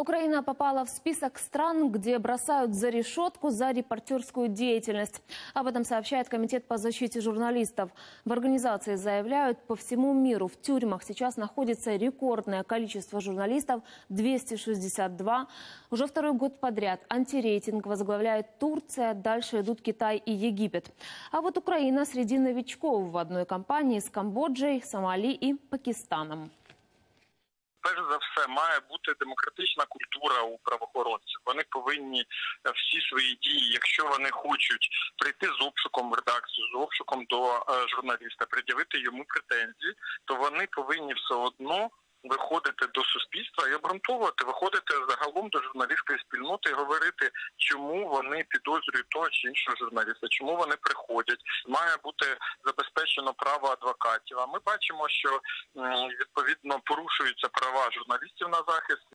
Украина попала в список стран, где бросают за решетку за репортерскую деятельность. Об этом сообщает Комитет по защите журналистов. В организации заявляют, по всему миру в тюрьмах сейчас находится рекордное количество журналистов – 262. Уже второй год подряд антирейтинг возглавляет Турция, дальше идут Китай и Египет. А вот Украина среди новичков в одной компании с Камбоджей, Сомали и Пакистаном. Перш за все має бути демократична культура у правоохоронців. Вони повинні е, всі свої дії, якщо вони хочуть прийти з обшуком в редакцію, з обшуком до е, журналіста, пред'явити йому претензії, то вони повинні все одно. Виходити суспільства і обґрунтовувати, виходити загалом до журналістської спільноти і говорити, чому вони підозрюють того чи іншого журналіста, чому вони приходять. Має бути забезпечено право адвокатів. А ми бачимо, що відповідно порушуються права журналістів на захист.